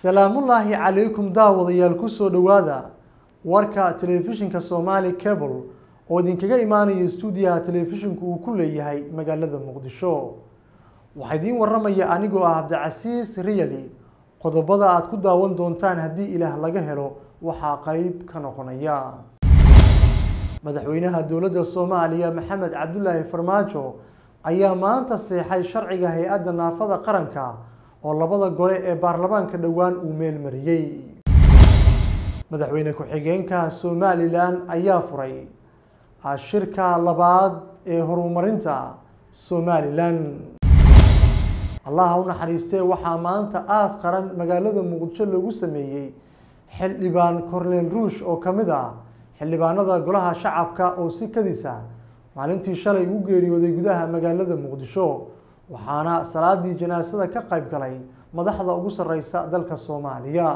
salaamullaahi calaykum daawadayaal ku soo dhowaada. Warka telefishinka somaali cable oo idinkaga imaanaya stuudiyaha telefishinku uu ku leeyahay magaalada muqdisho. Waxaa idiin waramaya anigoo ah cabdicasiis riyali. Qodobada aad ku daawan doontaan haddii ilaah laga helo waxaa qeyb ka noqonaya. Madaxweynaha dowladda soomaaliya maxamed cabdulaahi farmaajo ayaa maanta seexay sharciga hay'adda naafada qaranka oo labada gole ee baarlamaanka dhowaan uu meel mariyey. Madaxweyne ku-xigeenka somalilan ayaa furay. Shirka labaad ee horumarinta somalilan allaha u naxariistee waxaa maanta aas qaran magaalada muqdisho lagu sameeyey xildhibaan cornel ruush oo ka mid ah xildhibaanada golaha shacabka oo si kadisa maalintii shalay u geeriyooday gudaha magaalada muqdisho waxaana salaadii janaasada ka qayb galay madaxda ugu sareysa dalka soomaaliya.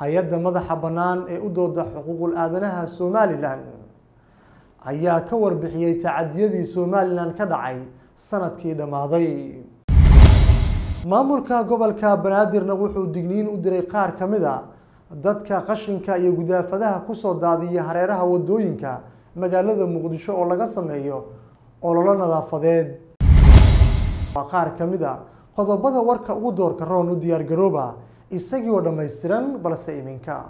Hay'adda madaxa bannaan ee u dooda xuquuqul aadanaha somalilan ayaa ka warbixiyey tacadiyadii somalilan ka dhacay sannadkii dhammaaday. Maamulka gobolka banaadirna wuxuu digniin u diray qaar ka mid a dadka qashinka iyo gudaafadaha ku soo daadiya hareeraha waddooyinka magaalada muqdisho oo laga sameeyo ololo nadaafadeed waa qaar ka mid a qodobada warka ugu doorka roon u diyaar garooba isagii oo dhammaystiran balse iminka